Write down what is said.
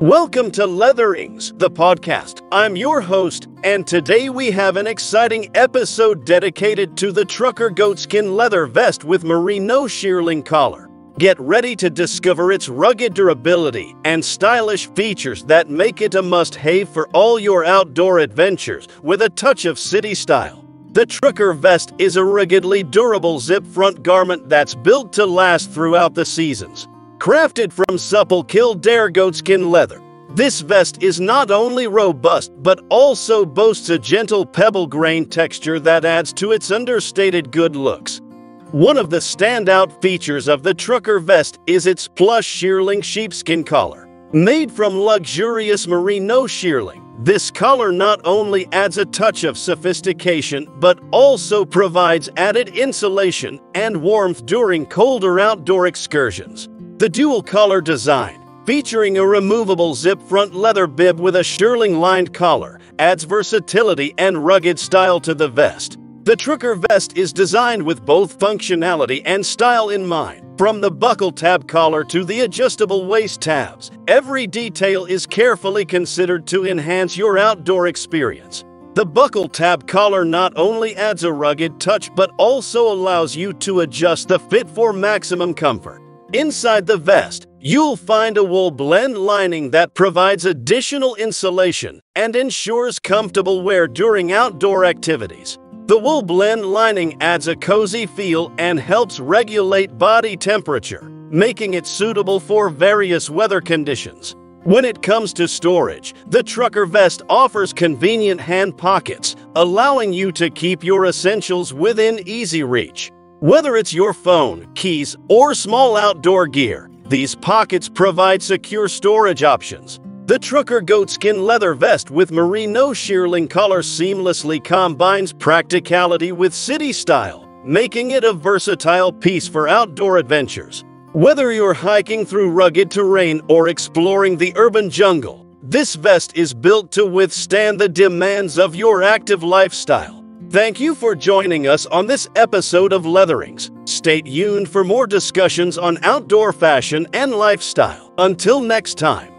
Welcome to Leatherings, the podcast. I'm your host, and today we have an exciting episode dedicated to the trucker goatskin leather vest with merino shearling collar. Get ready to discover its rugged durability and stylish features that make it a must have for all your outdoor adventures with a touch of city style. The trucker vest is a ruggedly durable zip front garment that's built to last throughout the seasons. Crafted from supple Kildare goatskin leather, this vest is not only robust but also boasts a gentle pebble grain texture that adds to its understated good looks. One of the standout features of the trucker vest is its plush shearling sheepskin collar. Made from luxurious merino shearling, this collar not only adds a touch of sophistication but also provides added insulation and warmth during colder outdoor excursions. The dual collar design, featuring a removable zip front leather bib with a shearling lined collar, adds versatility and rugged style to the vest. The trucker vest is designed with both functionality and style in mind. From the buckle tab collar to the adjustable waist tabs, every detail is carefully considered to enhance your outdoor experience. The buckle tab collar not only adds a rugged touch but also allows you to adjust the fit for maximum comfort. Inside the vest, you'll find a wool blend lining that provides additional insulation and ensures comfortable wear during outdoor activities. The wool blend lining adds a cozy feel and helps regulate body temperature, making it suitable for various weather conditions. When it comes to storage, the trucker vest offers convenient hand pockets, allowing you to keep your essentials within easy reach. Whether it's your phone, keys, or small outdoor gear, these pockets provide secure storage options. The Trucker Goatskin Leather Vest with merino shearling collar seamlessly combines practicality with city style, making it a versatile piece for outdoor adventures. Whether you're hiking through rugged terrain or exploring the urban jungle, this vest is built to withstand the demands of your active lifestyle. Thank you for joining us on this episode of Leatherings. Stay tuned for more discussions on outdoor fashion and lifestyle. Until next time.